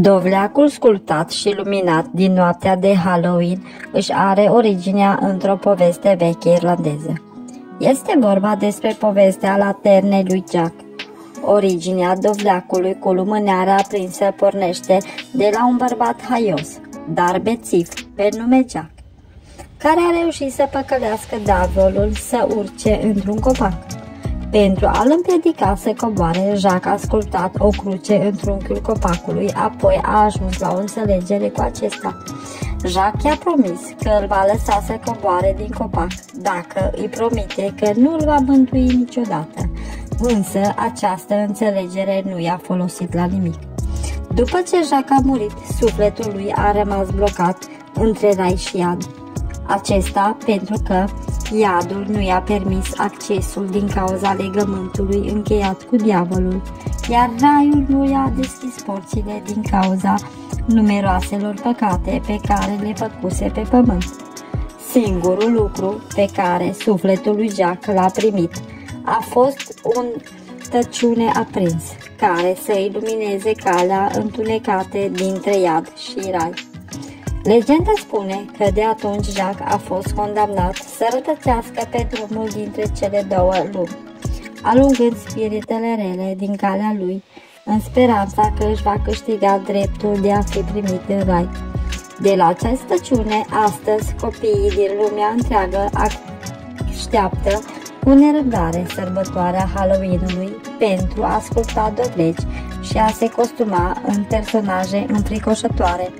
Dovleacul sculptat și luminat din noaptea de Halloween își are originea într-o poveste veche irlandeză. Este vorba despre povestea laternei lui Jack. Originea dovleacului cu lumânarea aprinsă pornește de la un bărbat haios, dar bețiv, pe nume Jack, care a reușit să păcălească davolul să urce într-un copac. Pentru a-l împiedica să coboare, Jacques a sculptat o cruce în trunchiul copacului, apoi a ajuns la o înțelegere cu acesta. Jacques i-a promis că îl va lăsa să coboare din copac, dacă îi promite că nu îl va mântui niciodată. Însă această înțelegere nu i-a folosit la nimic. După ce Jacques a murit, sufletul lui a rămas blocat între rai și iad. Acesta pentru că Iadul nu i-a permis accesul din cauza legământului încheiat cu diavolul, iar raiul nu i-a deschis porțile din cauza numeroaselor păcate pe care le făcuse pe pământ. Singurul lucru pe care sufletul lui Jack l-a primit a fost un tăciune aprins, care să ilumineze calea întunecate dintre iad și rai. Legenda spune că de atunci Jacques a fost condamnat să rătățească pe drumul dintre cele două lumi, alungând spiritele rele din calea lui, în speranța că își va câștiga dreptul de a fi primit în rai. De la această ciune, astăzi, copiii din lumea întreagă așteaptă cu nerăbdare sărbătoarea Halloween-ului pentru a asculta dovleci și a se costuma în personaje înfricoșătoare.